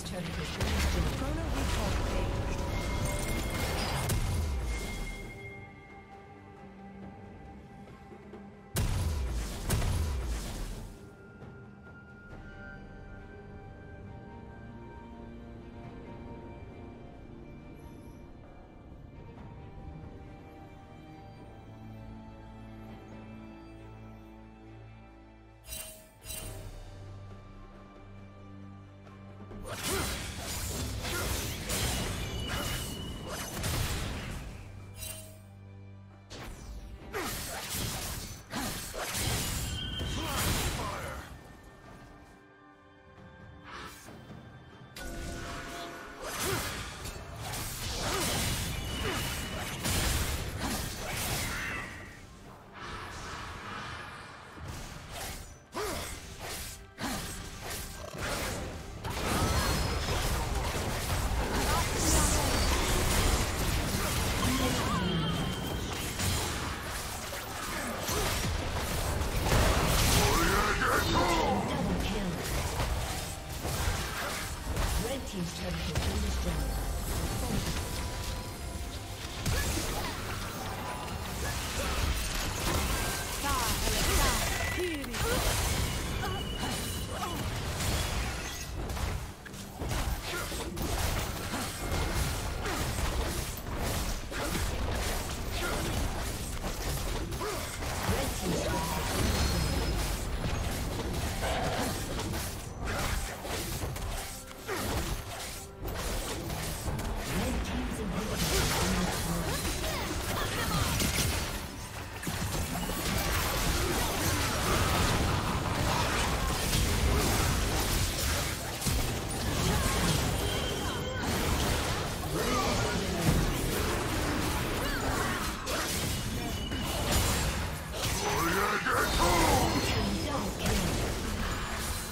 Team's turret has been destroyed.